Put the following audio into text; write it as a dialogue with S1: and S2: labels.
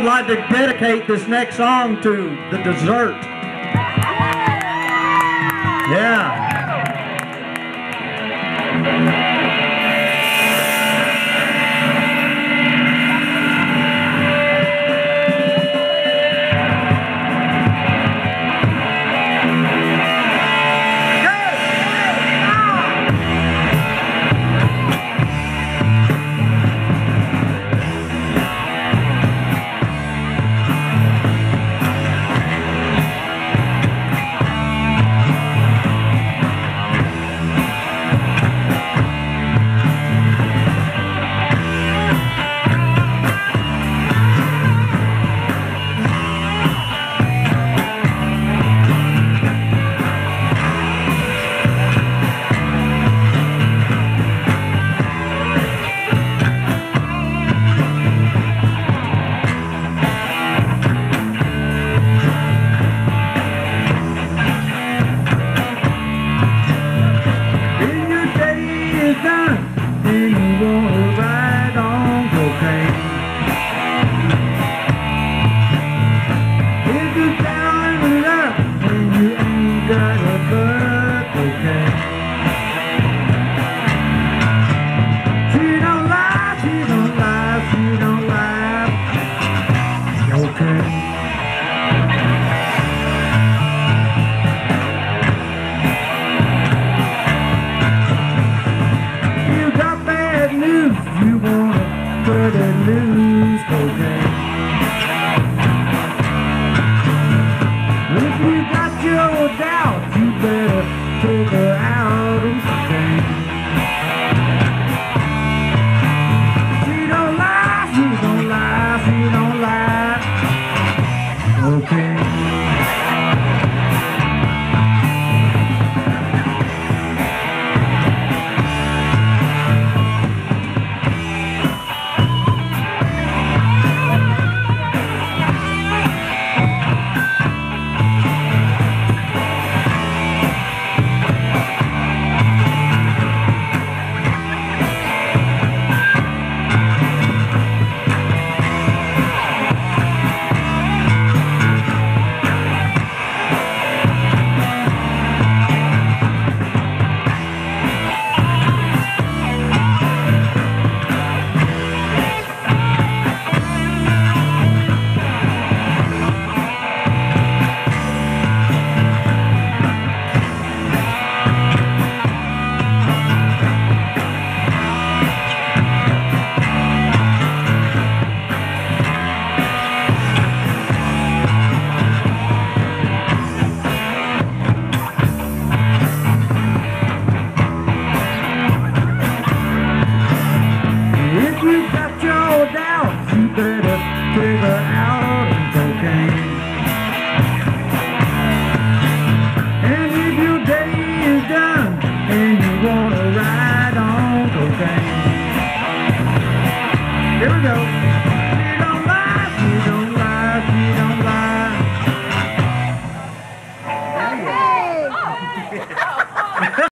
S1: I'd like to dedicate this next song to the dessert. Yeah.